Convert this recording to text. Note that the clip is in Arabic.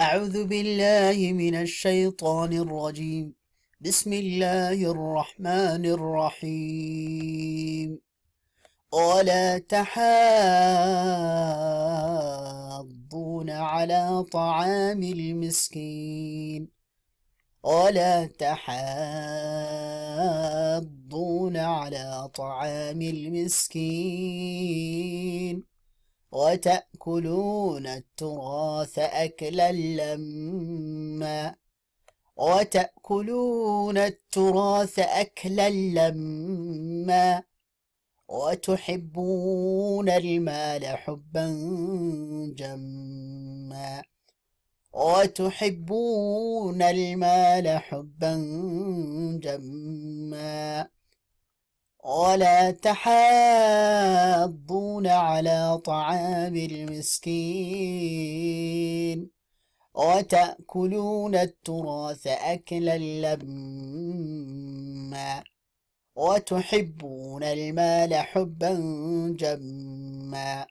أعوذ بالله من الشيطان الرجيم. بسم الله الرحمن الرحيم. ولا تحاضون على طعام المسكين. ولا تحاضون على طعام المسكين. وتأكلون التراث أكلا لما وتأكلون التراث أكلا لما وتحبون المال حبا جما وتحبون المال حبا جما ولا تحاضون على طعام المسكين؟ وتأكلون التراث أكلا لما؟ وتحبون المال حبا جما؟